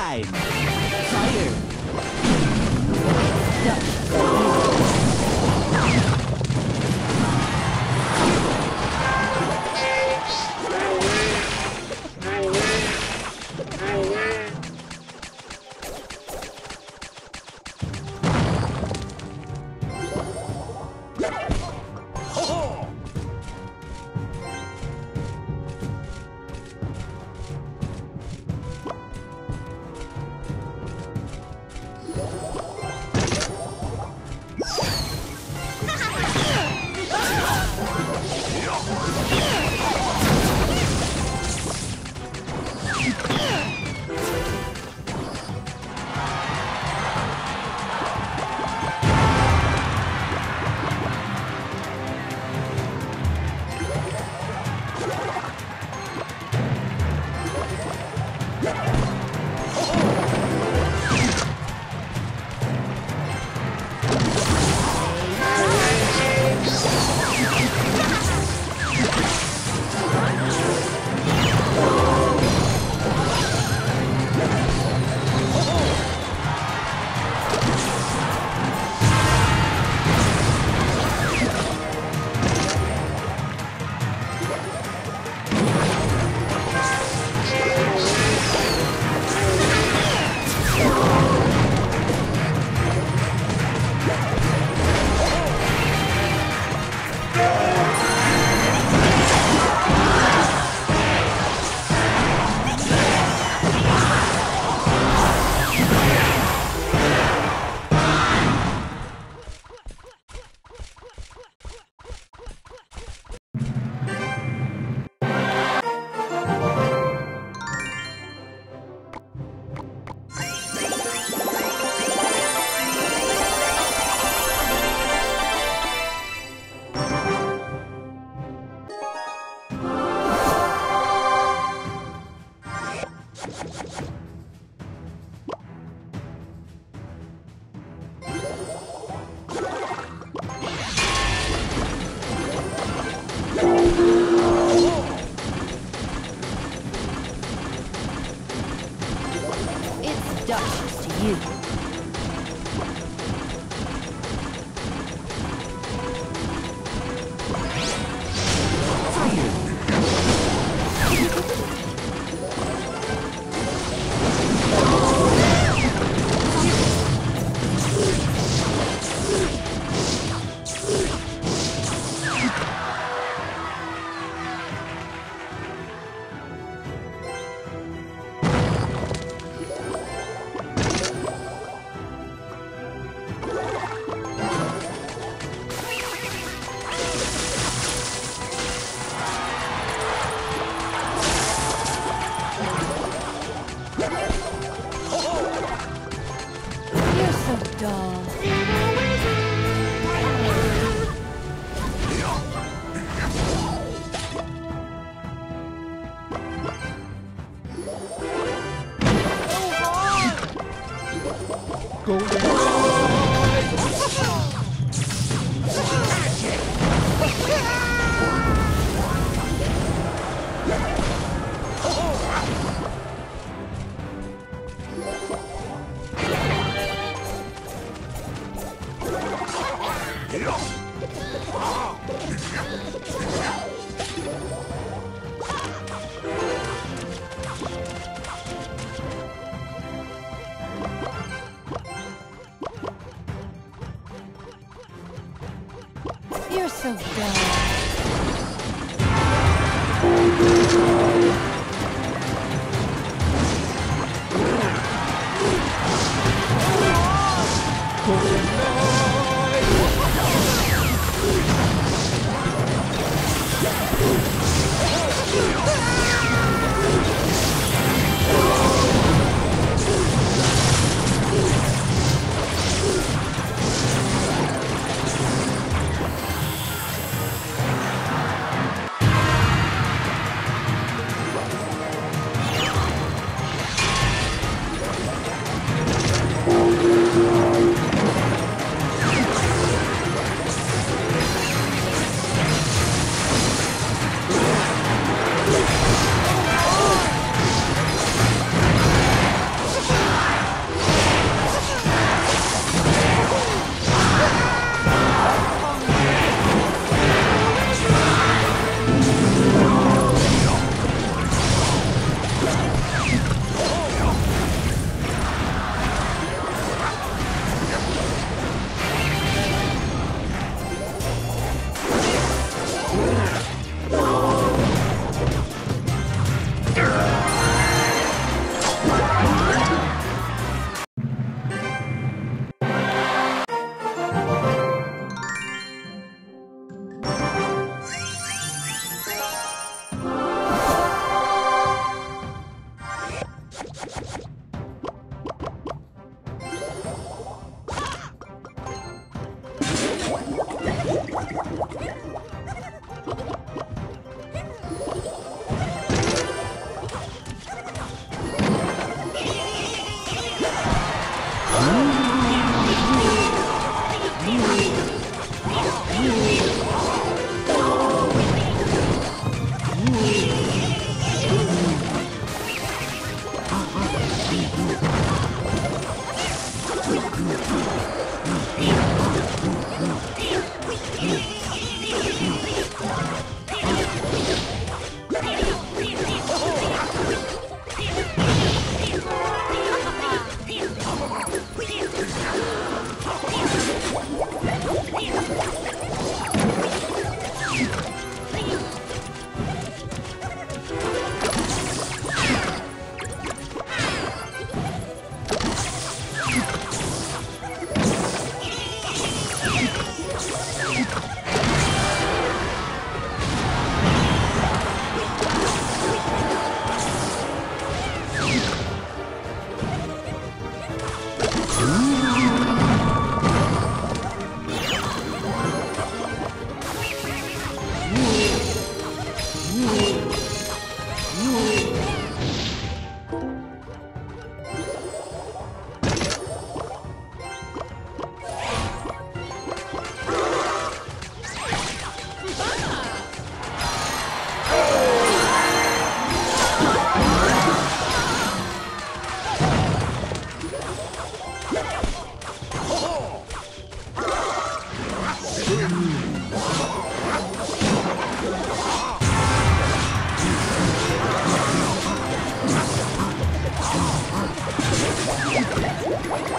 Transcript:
Showtime! Fire! It's so bad. Let's go.